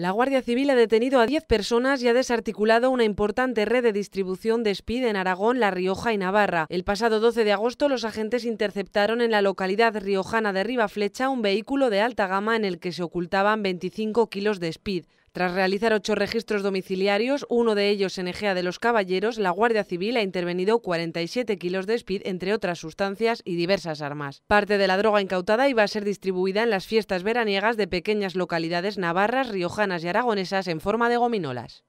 La Guardia Civil ha detenido a 10 personas y ha desarticulado una importante red de distribución de speed en Aragón, La Rioja y Navarra. El pasado 12 de agosto los agentes interceptaron en la localidad riojana de Ribaflecha un vehículo de alta gama en el que se ocultaban 25 kilos de speed. Tras realizar ocho registros domiciliarios, uno de ellos en Egea de los Caballeros, la Guardia Civil ha intervenido 47 kilos de speed, entre otras sustancias y diversas armas. Parte de la droga incautada iba a ser distribuida en las fiestas veraniegas de pequeñas localidades navarras, riojanas y aragonesas en forma de gominolas.